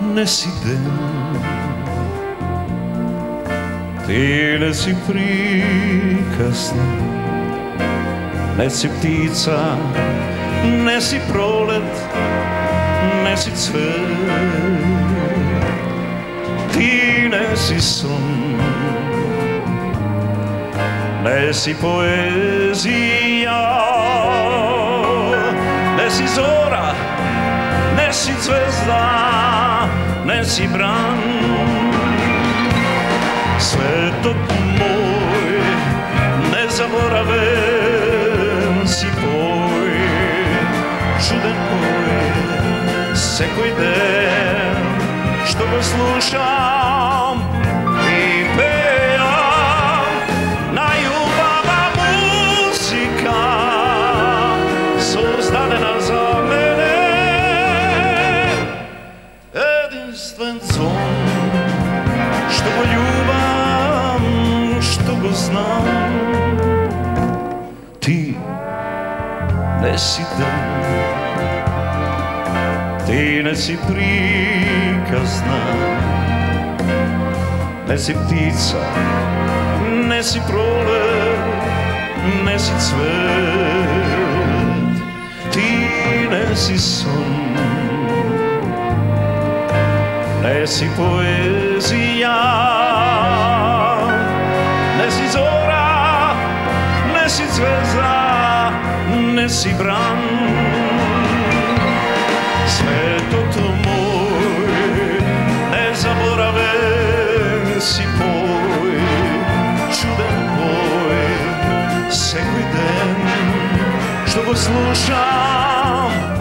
Ne si den Ti ne si prikasna Ne si ptica Ne si prolet Ne si cvet. Ti ne si son Ne si poezija Ne si си бран. Светот мој незаборавен си твој Чуден мој секој ден што го слушам Jedinstven zvon Što go ljubam Što go znam. Ti ne si den Ti ne si prikazna Ne si ptica Ne si prolet Ne si cvet не си поезија, не си зора, не си звезда, не си бран. Светот мој, незаборавен си пој, чуден пој, секој ден, што го слушам,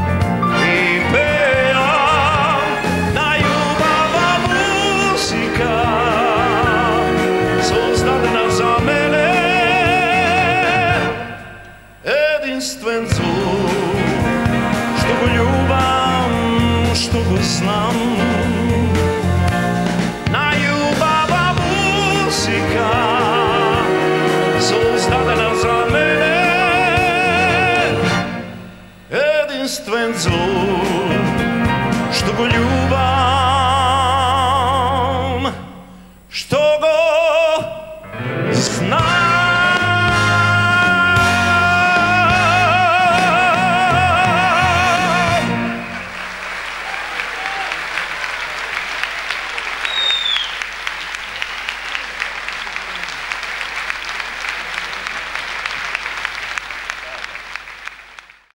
Jedinstven zvuk. Što go ljubam Što znam Na ljubava muzika Sozdadena za mene Jedinstven zvuk. Što go ljubam